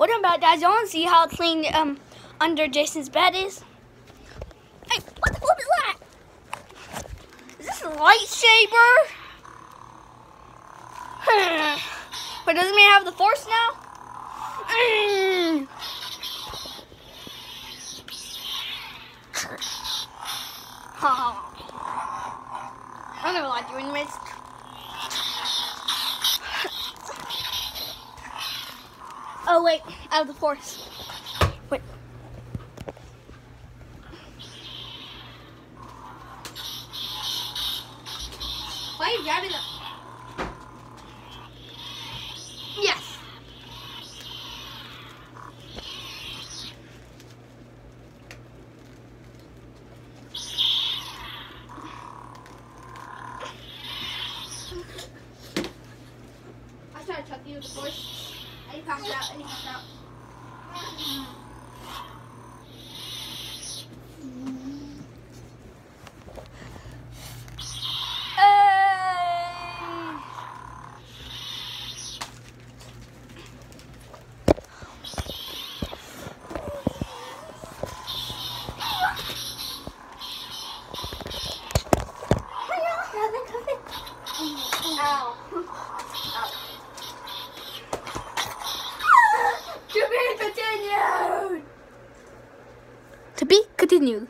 What about guys? Y'all want to see how clean um under Jason's bed is? Hey, what the flip is that? Is this a lightsaber? but doesn't mean I have the force now? I never liked you anyways. Oh wait, out of the force. Wait. Why are you grabbing the Yes. I tried to chuck you with the force. You passed out, and you passed out. Uh-huh. To be continued.